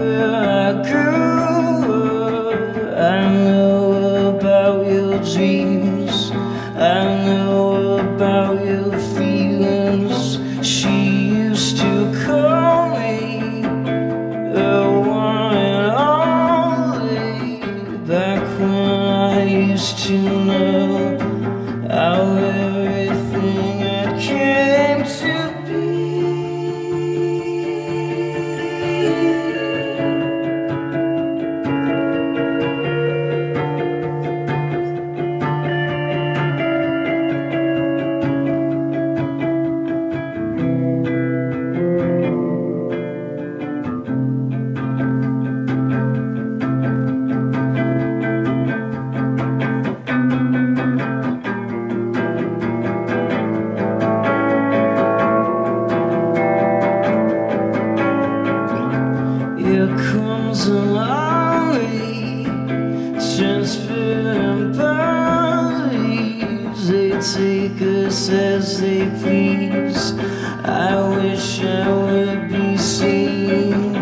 will. bodies They take us as they please. I wish I would be seen.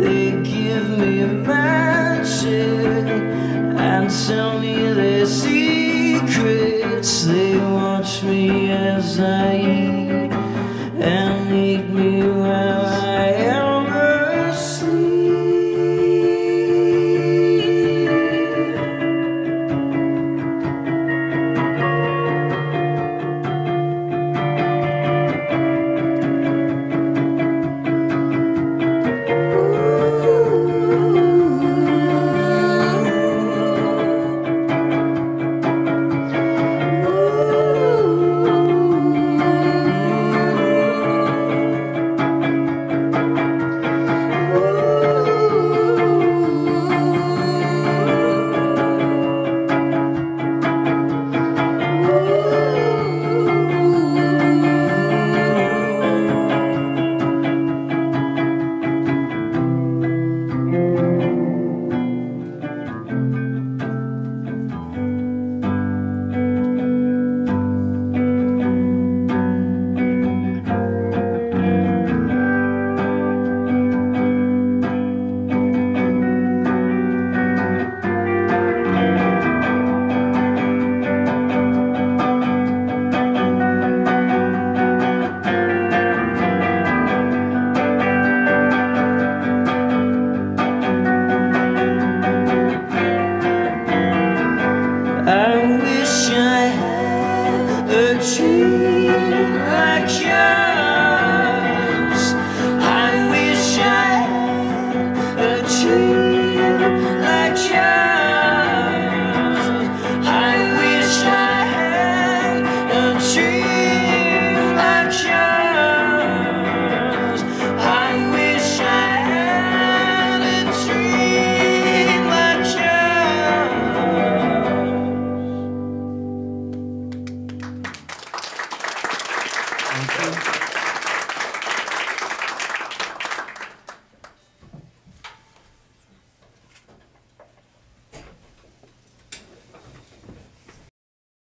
They give me magic And tell me their secrets. They watch me as I eat.